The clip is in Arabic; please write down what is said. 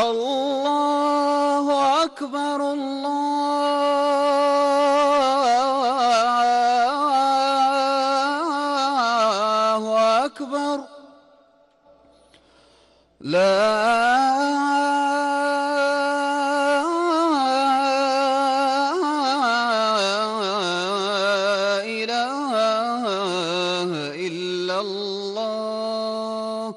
الله أكبر الله أكبر لا الله